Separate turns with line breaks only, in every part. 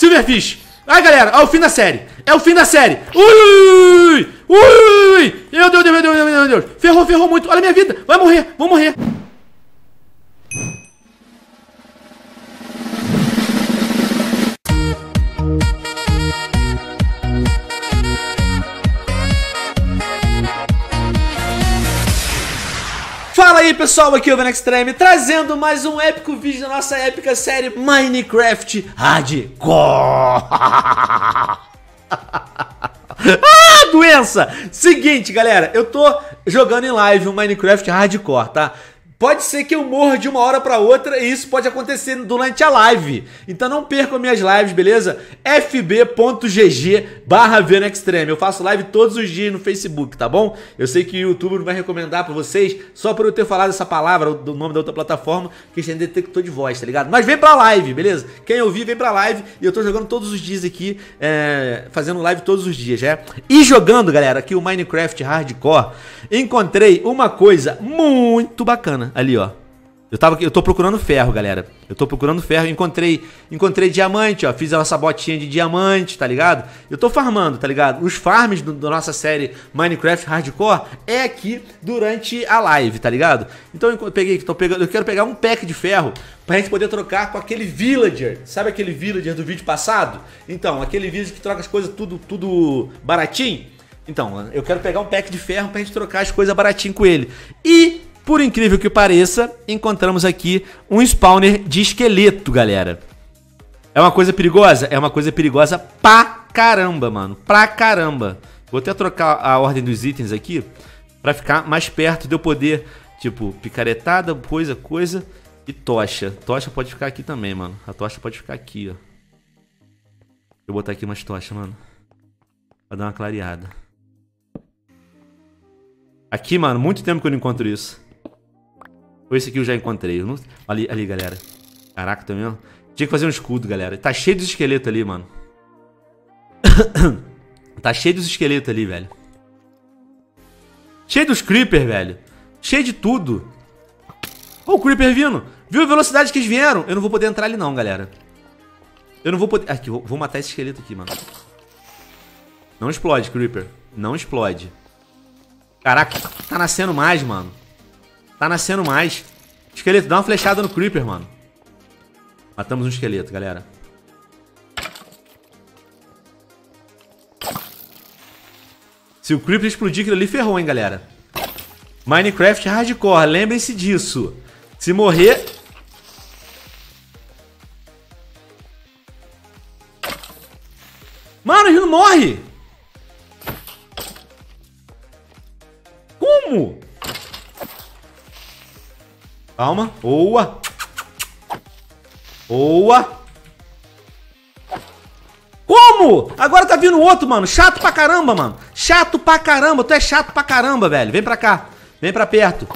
Silverfish. Ai, galera, é o fim da série. É o fim da série. Ui! Ui! Meu Deus, meu Deus, meu Deus, meu Deus. Ferrou, ferrou muito. Olha a minha vida. Vai morrer, vou morrer. Fala aí pessoal, aqui é o Venex Extreme trazendo mais um épico vídeo da nossa épica série Minecraft Hardcore. ah, doença! Seguinte, galera, eu tô jogando em live um Minecraft Hardcore, tá? Pode ser que eu morra de uma hora para outra e isso pode acontecer durante a live. Então não percam minhas lives, beleza? fb.gg barra Eu faço live todos os dias no Facebook, tá bom? Eu sei que o YouTube não vai recomendar para vocês só por eu ter falado essa palavra, o nome da outra plataforma, que tem detector de voz, tá ligado? Mas vem pra live, beleza? Quem ouvir, vem pra live. E eu tô jogando todos os dias aqui, é, fazendo live todos os dias, é? E jogando, galera, aqui o Minecraft Hardcore, encontrei uma coisa muito bacana ali, ó. Eu, tava, eu tô procurando ferro, galera. Eu tô procurando ferro. Encontrei encontrei diamante, ó. Fiz essa botinha de diamante, tá ligado? Eu tô farmando, tá ligado? Os farms da nossa série Minecraft Hardcore é aqui durante a live, tá ligado? Então eu peguei, tô pegando, eu quero pegar um pack de ferro pra gente poder trocar com aquele villager. Sabe aquele villager do vídeo passado? Então, aquele villager que troca as coisas tudo, tudo baratinho. Então, eu quero pegar um pack de ferro pra gente trocar as coisas baratinho com ele. E por incrível que pareça, encontramos aqui um spawner de esqueleto, galera. É uma coisa perigosa? É uma coisa perigosa pra caramba, mano. Pra caramba. Vou até trocar a ordem dos itens aqui pra ficar mais perto de eu poder, tipo, picaretada, coisa, coisa e tocha. Tocha pode ficar aqui também, mano. A tocha pode ficar aqui, ó. Vou botar aqui umas tochas, mano. Pra dar uma clareada. Aqui, mano, muito tempo que eu não encontro isso. Ou esse aqui eu já encontrei. Eu não... ali, ali, galera. Caraca, também, ó. Tinha que fazer um escudo, galera. Tá cheio de esqueletos ali, mano. tá cheio dos esqueletos ali, velho. Cheio dos creeper, velho. Cheio de tudo. Ó o creeper vindo. Viu a velocidade que eles vieram? Eu não vou poder entrar ali não, galera. Eu não vou poder... Aqui, vou matar esse esqueleto aqui, mano. Não explode, creeper. Não explode. Caraca, tá nascendo mais, mano. Tá nascendo mais. Esqueleto, dá uma flechada no Creeper, mano. Matamos um esqueleto, galera. Se o Creeper explodir aquilo ali, ferrou, hein, galera. Minecraft Hardcore, lembrem-se disso. Se morrer... Calma. Boa. Boa. Como? Agora tá vindo outro, mano. Chato pra caramba, mano. Chato pra caramba. Tu é chato pra caramba, velho. Vem pra cá. Vem pra perto.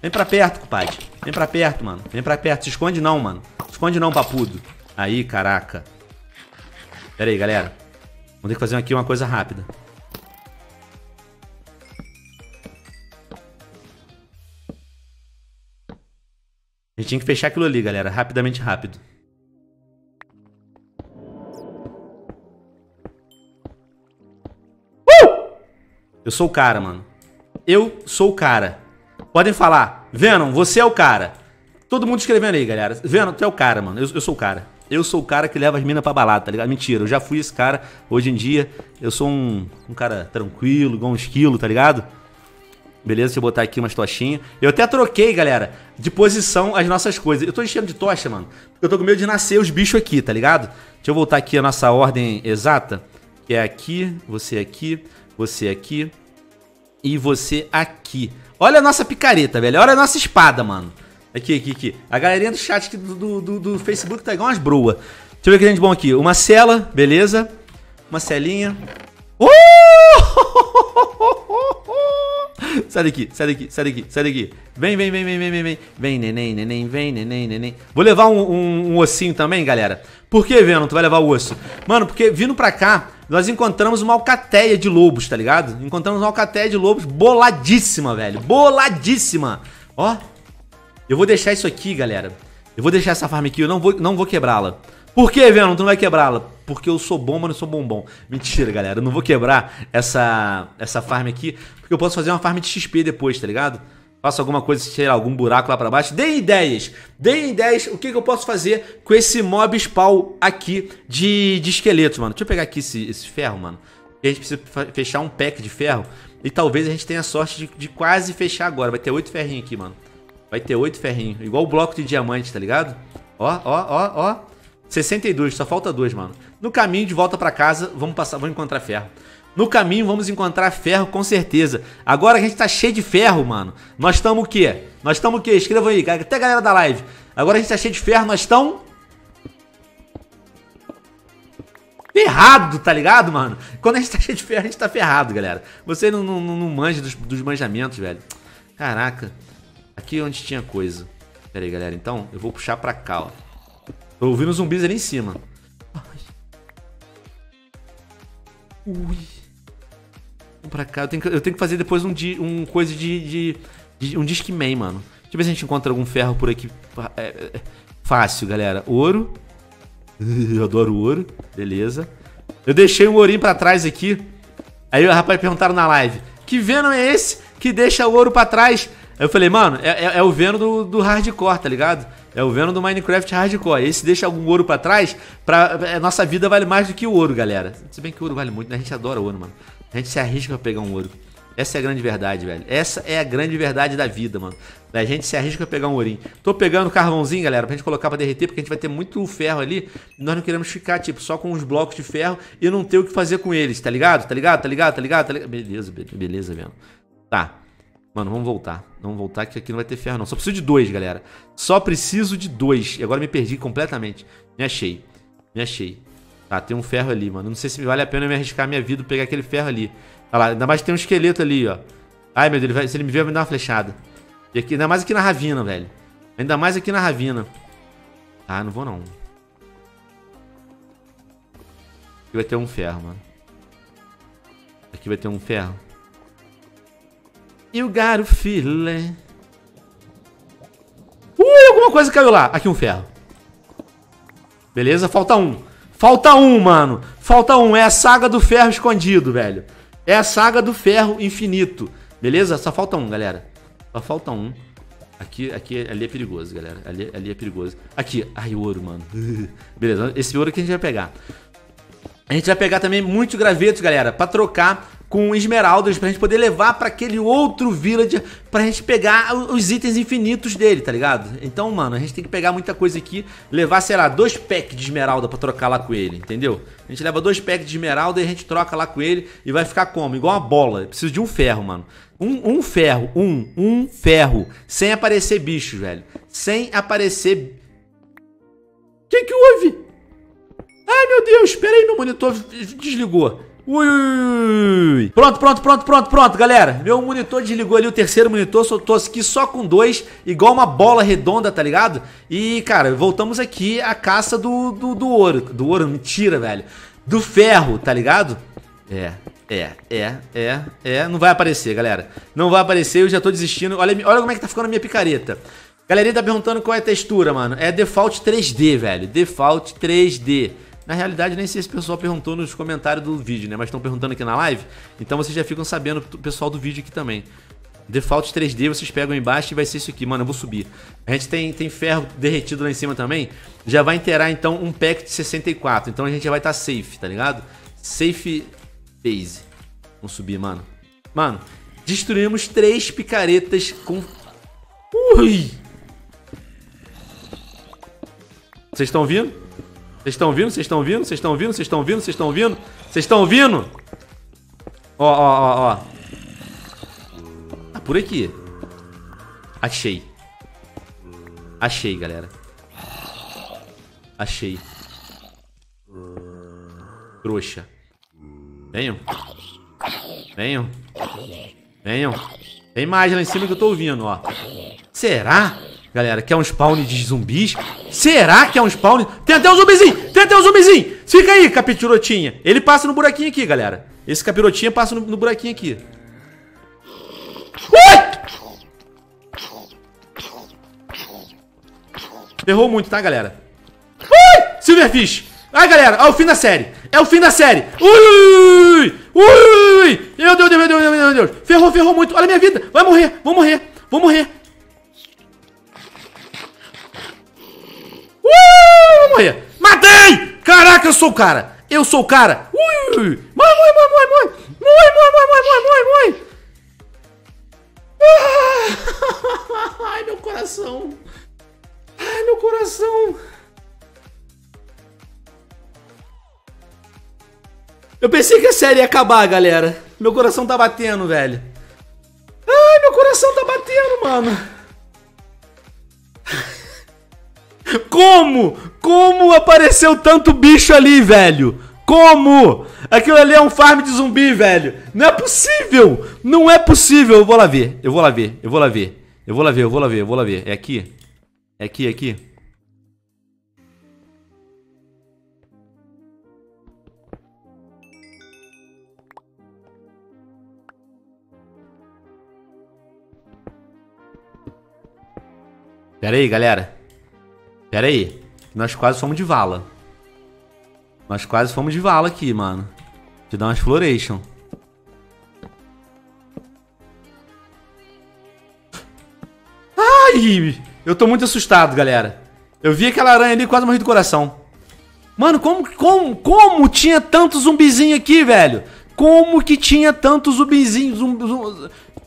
Vem pra perto, compadre. Vem pra perto, mano. Vem pra perto. Se esconde não, mano. Se esconde não, papudo. Aí, caraca. Pera aí, galera. Vamos ter que fazer aqui uma coisa rápida. A gente tinha que fechar aquilo ali, galera. Rapidamente, rápido. Uh! Eu sou o cara, mano. Eu sou o cara. Podem falar. Venom, você é o cara. Todo mundo escrevendo aí, galera. Venom, tu é o cara, mano. Eu, eu sou o cara. Eu sou o cara que leva as minas pra balada, tá ligado? Mentira, eu já fui esse cara. Hoje em dia, eu sou um, um cara tranquilo, igual um esquilo, tá ligado? Beleza, deixa eu botar aqui umas tochinhas. Eu até troquei, galera, de posição as nossas coisas. Eu tô enchendo de tocha, mano. Eu tô com medo de nascer os bichos aqui, tá ligado? Deixa eu voltar aqui a nossa ordem exata. Que é aqui, você aqui, você aqui e você aqui. Olha a nossa picareta, velho. Olha a nossa espada, mano. Aqui, aqui, aqui. A galerinha do chat do, do, do Facebook tá igual umas broas. Deixa eu ver o que tem de bom aqui. Uma cela, beleza. Uma celinha. Uh! sai daqui, sai daqui, sai daqui, sai daqui. Vem, vem, vem, vem, vem, vem, vem. Vem, neném, neném, vem, neném, neném. Vou levar um, um, um ossinho também, galera. Por que, Venom, tu vai levar o osso? Mano, porque vindo pra cá, nós encontramos uma alcateia de lobos, tá ligado? Encontramos uma alcateia de lobos boladíssima, velho. Boladíssima. Ó. Eu vou deixar isso aqui, galera. Eu vou deixar essa farm aqui, eu não vou, não vou quebrá-la. Por que, Venom, tu não vai quebrá-la? Porque eu sou bom, mas não sou bombom. Mentira, galera. Eu não vou quebrar essa, essa farm aqui, porque eu posso fazer uma farm de XP depois, tá ligado? Faço alguma coisa, sei lá, algum buraco lá pra baixo. Deem ideias. Deem ideias o que, que eu posso fazer com esse mob spawn aqui de, de esqueletos, mano. Deixa eu pegar aqui esse, esse ferro, mano. A gente precisa fechar um pack de ferro. E talvez a gente tenha sorte de, de quase fechar agora. Vai ter oito ferrinhos aqui, mano. Vai ter oito ferrinhos. Igual o bloco de diamante, tá ligado? Ó, ó, ó, ó. 62, só falta dois, mano. No caminho de volta pra casa, vamos passar, vamos encontrar ferro. No caminho vamos encontrar ferro com certeza. Agora a gente tá cheio de ferro, mano. Nós estamos o quê? Nós estamos o quê? Escrevam aí, até a galera da live. Agora a gente tá cheio de ferro, nós estamos... Ferrado, tá ligado, mano? Quando a gente tá cheio de ferro, a gente tá ferrado, galera. Você não, não, não manja dos, dos manjamentos, velho. Caraca. Aqui é onde tinha coisa. Pera aí, galera. Então, eu vou puxar pra cá, ó. Tô ouvindo zumbis ali em cima. Ui. Vamos pra cá. Eu tenho que, eu tenho que fazer depois um, um coisa de, de, de Um Discman, mano. Deixa eu ver se a gente encontra algum ferro por aqui. É, é, é fácil, galera. Ouro. Eu adoro ouro. Beleza. Eu deixei um ourinho pra trás aqui. Aí o rapaz perguntaram na live: Que Venom é esse que deixa o ouro pra trás? Aí eu falei, mano, é, é, é o Venom do, do hardcore, tá ligado? É o Venom do Minecraft Hardcore. Esse deixa algum ouro pra trás, pra, é, nossa vida vale mais do que o ouro, galera. Se bem que o ouro vale muito, né? A gente adora ouro, mano. A gente se arrisca pra pegar um ouro. Essa é a grande verdade, velho. Essa é a grande verdade da vida, mano. A gente se arrisca pra pegar um ourinho. Tô pegando carvãozinho, galera, pra gente colocar pra derreter, porque a gente vai ter muito ferro ali. Nós não queremos ficar, tipo, só com os blocos de ferro e não ter o que fazer com eles, tá ligado? Tá ligado? Tá ligado? Tá ligado? Tá ligado? Beleza, beleza, mesmo. Tá. Mano, vamos voltar. Vamos voltar que aqui não vai ter ferro não. Só preciso de dois, galera. Só preciso de dois. E agora me perdi completamente. Me achei. Me achei. Tá, tem um ferro ali, mano. Não sei se vale a pena eu me arriscar minha vida pegar aquele ferro ali. Olha lá, ainda mais tem um esqueleto ali, ó. Ai, meu Deus, ele vai, se ele me ver, vai me dar uma flechada. E aqui, ainda mais aqui na ravina, velho. Ainda mais aqui na ravina. Ah, não vou não. Aqui vai ter um ferro, mano. Aqui vai ter um ferro. You got a feeling. Ui, alguma coisa caiu lá. Aqui um ferro. Beleza? Falta um. Falta um, mano. Falta um. É a saga do ferro escondido, velho. É a saga do ferro infinito. Beleza? Só falta um, galera. Só falta um. Aqui, aqui, ali é perigoso, galera. Ali, ali é perigoso. Aqui. Ai, ouro, mano. Beleza. Esse ouro que a gente vai pegar. A gente vai pegar também muitos gravetos, galera, pra trocar com esmeraldas pra gente poder levar para aquele outro village pra gente pegar os itens infinitos dele, tá ligado? Então, mano, a gente tem que pegar muita coisa aqui, levar, sei lá, dois packs de esmeralda pra trocar lá com ele, entendeu? A gente leva dois packs de esmeralda e a gente troca lá com ele e vai ficar como? Igual uma bola. Eu preciso de um ferro, mano. Um, um ferro, um, um ferro. Sem aparecer bichos, velho. Sem aparecer... O que que houve? Ai, meu Deus, espera aí, meu monitor desligou. Ui, ui, Pronto, pronto, pronto, pronto, pronto, galera. Meu monitor desligou ali o terceiro monitor, só tô aqui só com dois, igual uma bola redonda, tá ligado? E, cara, voltamos aqui à caça do, do, do ouro. Do ouro, mentira, velho. Do ferro, tá ligado? É, é, é, é, é. Não vai aparecer, galera. Não vai aparecer, eu já tô desistindo. Olha, olha como é que tá ficando a minha picareta. Galerinha tá perguntando qual é a textura, mano. É Default 3D, velho. Default 3D. Na realidade, nem sei se o pessoal perguntou nos comentários do vídeo, né? Mas estão perguntando aqui na live. Então vocês já ficam sabendo, o pessoal do vídeo aqui também. Default 3D, vocês pegam embaixo e vai ser isso aqui. Mano, eu vou subir. A gente tem, tem ferro derretido lá em cima também. Já vai inteirar, então, um pack de 64. Então a gente já vai estar tá safe, tá ligado? Safe base. Vamos subir, mano. Mano, destruímos três picaretas com... Ui! Vocês estão ouvindo? Vocês estão ouvindo? Vocês estão ouvindo? Vocês estão ouvindo? Vocês estão ouvindo? Vocês estão ouvindo? Vocês estão ouvindo? Ó, ó, ó, ó. Tá por aqui. Achei. Achei, galera. Achei. Trouxa. Venham. Venham. Venham. Tem mais lá em cima que eu tô ouvindo, ó. Será? Galera, que é um spawn de zumbis. Será que é um spawn? Tem até um zumbizinho! Tem até um zumbizinho! Fica aí, capirotinha. Ele passa no buraquinho aqui, galera. Esse capirotinha passa no, no buraquinho aqui. Ui! Errou muito, tá, galera? Ui! Silverfish! Ai, galera, é o fim da série. É o fim da série. Ui! Ui! Meu Deus, meu Deus, meu Deus, meu Deus. Ferrou, ferrou muito. Olha a minha vida. Vai morrer, vou morrer, vou morrer. Ui! Vou morrer. Matei! Caraca, eu sou o cara. Eu sou o cara. Ui! Morre, morre, morre, morre, morre. Morre, morre, morre, morre, morre, morre, morre. Ah! Ai, meu coração. Ai, meu coração. Eu pensei que a série ia acabar, galera. Meu coração tá batendo, velho. Ai, meu coração tá batendo, mano. Como? Como apareceu tanto bicho ali, velho? Como? Aquilo ali é um farm de zumbi, velho. Não é possível. Não é possível. Eu vou lá ver. Eu vou lá ver. Eu vou lá ver. Eu vou lá ver. Eu vou lá ver. Eu vou lá ver. É aqui? É aqui, é aqui. Pera aí, galera. Pera aí. Nós quase fomos de vala. Nós quase fomos de vala aqui, mano. Te dar uma exploration. Ai! Eu tô muito assustado, galera. Eu vi aquela aranha ali quase morri do coração. Mano, como, como, como tinha tanto zumbizinho aqui, velho? Como que tinha tanto zumbizinho, zumbi,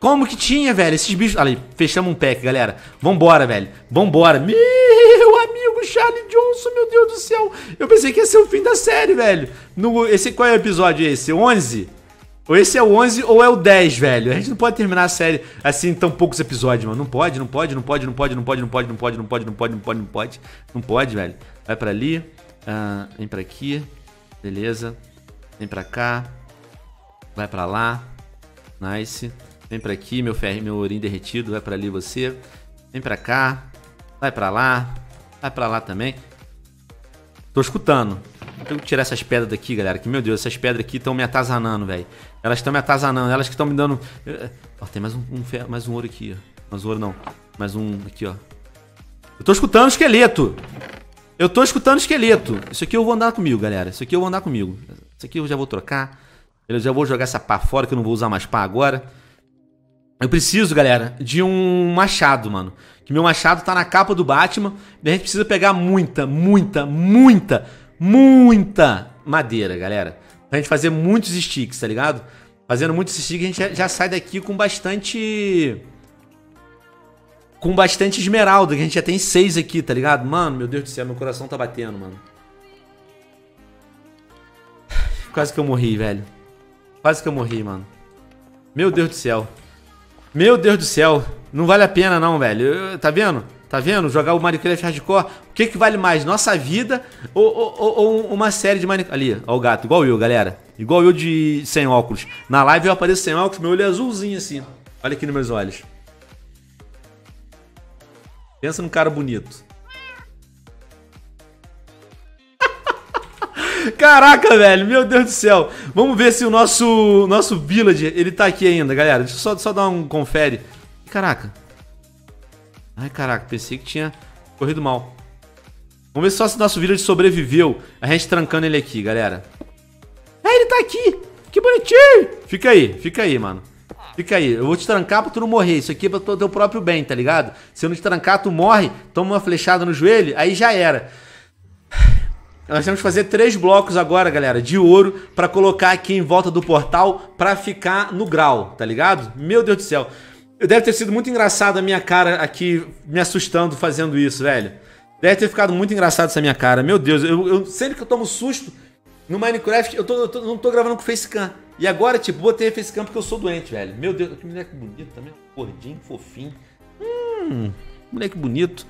como que tinha, velho? Esses bichos. Ali, fechamos um pack, galera. Vambora, velho. Vambora. Meu amigo Charlie Johnson, meu Deus do céu. Eu pensei que ia ser o fim da série, velho. No, esse, qual é o episódio esse? 11? Ou esse é o 11 ou é o 10, velho. A gente não pode terminar a série assim em tão poucos episódios, mano. Não pode, não pode, não pode, não pode, não pode, não pode, não pode, não pode, não pode, não pode, não pode. Não pode, velho. Vai pra ali. Uh, vem pra aqui. Beleza. Vem pra cá. Vai pra lá. Nice. Vem pra aqui, meu ferro, meu ourinho derretido. Vai pra ali você. Vem pra cá. Vai pra lá. Vai pra lá também. Tô escutando. Tenho que tirar essas pedras daqui, galera. Que, meu Deus, essas pedras aqui estão me atazanando, velho. Elas estão me atazanando. Elas que estão me dando... Ó, tem mais um, um ferro, mais um ouro aqui, ó. Mais um ouro não. Mais um aqui, ó. Eu tô escutando esqueleto. Eu tô escutando esqueleto. Isso aqui eu vou andar comigo, galera. Isso aqui eu vou andar comigo. Isso aqui eu já vou trocar. Eu já vou jogar essa pá fora, que eu não vou usar mais pá agora. Eu preciso, galera, de um machado, mano. Que meu machado tá na capa do Batman. E a gente precisa pegar muita, muita, muita, muita madeira, galera. Pra gente fazer muitos sticks, tá ligado? Fazendo muitos sticks, a gente já, sai daqui com bastante... Com bastante esmeralda, que a gente já tem seis aqui, tá ligado? Mano, meu Deus do céu, meu coração tá batendo, mano. Quase que eu morri, velho. Quase que eu morri, mano. Meu Deus do céu. Meu Deus do céu, não vale a pena não, velho. Tá vendo? Tá vendo? Jogar o Minecraft Hardcore, o que, que vale mais? Nossa vida ou, ou, ou uma série de Minecraft? Ali, ó o gato, igual eu, galera. Igual eu de sem óculos. Na live eu apareço sem óculos, meu olho é azulzinho assim. Olha aqui nos meus olhos. Pensa num cara bonito. Caraca, velho, meu Deus do céu. Vamos ver se o nosso nosso village, ele tá aqui ainda, galera. Deixa eu só, só dar um confere. Caraca. Ai, caraca, pensei que tinha corrido mal. Vamos ver só se o nosso village sobreviveu. A gente trancando ele aqui, galera. É, ele tá aqui. Que bonitinho. Fica aí, fica aí, mano. Fica aí, eu vou te trancar pra tu não morrer. Isso aqui é pro teu próprio bem, tá ligado? Se eu não te trancar, tu morre, toma uma flechada no joelho, aí já era. Nós temos que fazer três blocos agora, galera, de ouro para colocar aqui em volta do portal para ficar no grau, tá ligado? Meu Deus do céu. Deve ter sido muito engraçado a minha cara aqui me assustando fazendo isso, velho. Deve ter ficado muito engraçado essa minha cara. Meu Deus, eu, eu sempre que eu tomo susto no Minecraft, eu, tô, eu tô, não tô gravando com facecam. E agora, tipo, botei facecam porque eu sou doente, velho. Meu Deus, que moleque bonito também. Gordinho, fofinho. Hum, moleque bonito.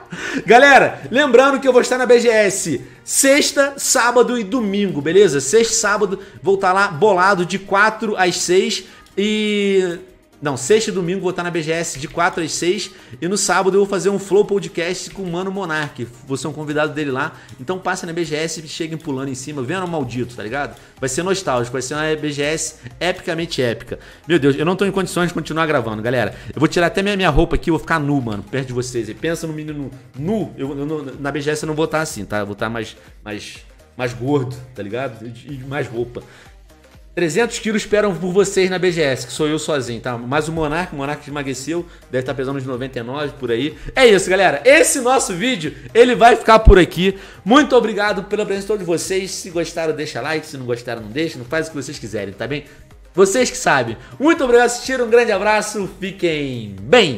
Galera, lembrando que eu vou estar na BGS sexta, sábado e domingo, beleza? Sexta, sábado, vou estar lá bolado de 4 às 6 e Não, sexta e domingo vou estar na BGS de 4 às 6 e no sábado eu vou fazer um Flow Podcast com o Mano Monark. Vou ser um convidado dele lá. Então passa na BGS e cheguem pulando em cima, vendo maldito, tá ligado? Vai ser nostálgico, vai ser uma BGS epicamente épica. Meu Deus, eu não tô em condições de continuar gravando, galera. Eu vou tirar até minha, minha roupa aqui, vou ficar nu, mano, perto de vocês. E pensa no menino nu. Eu, eu, na BGS eu não vou estar assim, tá? Eu vou estar mais, mais, mais gordo, tá ligado? E mais roupa. 300 quilos esperam por vocês na BGS, que sou eu sozinho, tá? Mas o Monark, o Monark emagreceu, deve estar pesando uns 99 por aí. É isso, galera. Esse nosso vídeo, ele vai ficar por aqui. Muito obrigado pela presença de todos vocês. Se gostaram, deixa like. Se não gostaram, não deixa. Não faz o que vocês quiserem, tá bem? Vocês que sabem. Muito obrigado por assistir. Um grande abraço. Fiquem bem.